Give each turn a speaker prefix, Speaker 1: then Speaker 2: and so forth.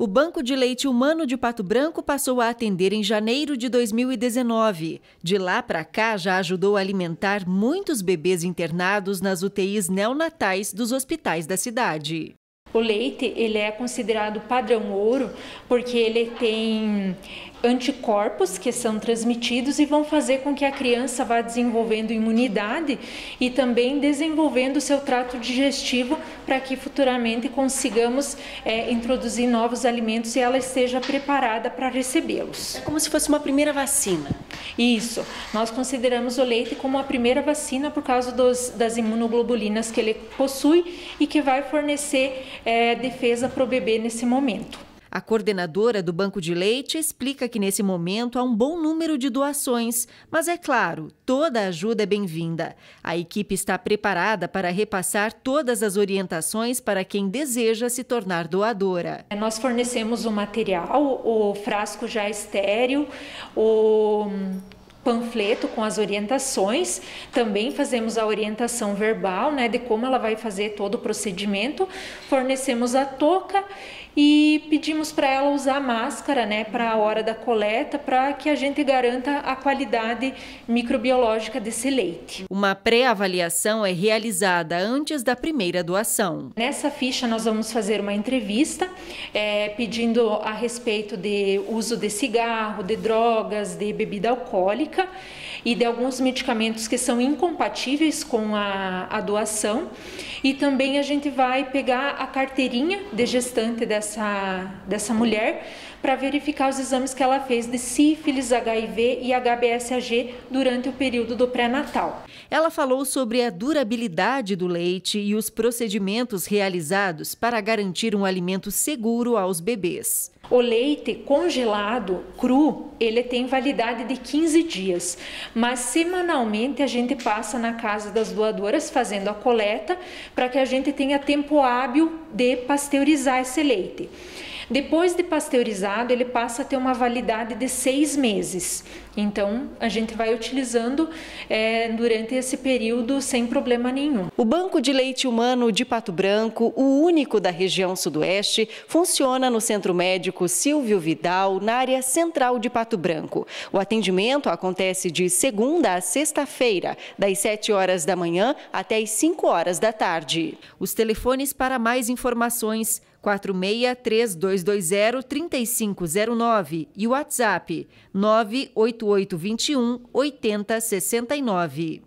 Speaker 1: O Banco de Leite Humano de Pato Branco passou a atender em janeiro de 2019. De lá para cá, já ajudou a alimentar muitos bebês internados nas UTIs neonatais dos hospitais da cidade.
Speaker 2: O leite ele é considerado padrão ouro porque ele tem anticorpos que são transmitidos e vão fazer com que a criança vá desenvolvendo imunidade e também desenvolvendo o seu trato digestivo para que futuramente consigamos é, introduzir novos alimentos e ela esteja preparada para recebê-los.
Speaker 1: É como se fosse uma primeira vacina.
Speaker 2: Isso. Nós consideramos o leite como a primeira vacina por causa dos, das imunoglobulinas que ele possui e que vai fornecer é, defesa para o bebê nesse momento.
Speaker 1: A coordenadora do Banco de Leite explica que nesse momento há um bom número de doações, mas é claro, toda ajuda é bem-vinda. A equipe está preparada para repassar todas as orientações para quem deseja se tornar doadora.
Speaker 2: Nós fornecemos o material, o frasco já estéreo, o panfleto com as orientações, também fazemos a orientação verbal, né, de como ela vai fazer todo o procedimento, fornecemos a touca e pedimos para ela usar máscara, né, para a hora da coleta, para que a gente garanta a qualidade microbiológica desse leite.
Speaker 1: Uma pré-avaliação é realizada antes da primeira doação.
Speaker 2: Nessa ficha nós vamos fazer uma entrevista é, pedindo a respeito de uso de cigarro, de drogas, de bebida alcoólica e de alguns medicamentos que são incompatíveis com a, a doação. E também a gente vai pegar a carteirinha de gestante dessa, dessa mulher para verificar os exames que ela fez de sífilis, HIV e HBsAg durante o período do pré-natal.
Speaker 1: Ela falou sobre a durabilidade do leite e os procedimentos realizados para garantir um alimento seguro aos bebês.
Speaker 2: O leite congelado, cru, ele tem validade de 15 dias, mas semanalmente a gente passa na casa das doadoras fazendo a coleta para que a gente tenha tempo hábil de pasteurizar esse leite. Depois de pasteurizado, ele passa a ter uma validade de seis meses. Então, a gente vai utilizando é, durante esse período sem problema nenhum.
Speaker 1: O Banco de Leite Humano de Pato Branco, o único da região sudoeste, funciona no Centro Médico Silvio Vidal, na área central de Pato Branco. O atendimento acontece de segunda a sexta-feira, das 7 horas da manhã até as 5 horas da tarde. Os telefones para mais informações 463220-3509 e o WhatsApp 98821 8069.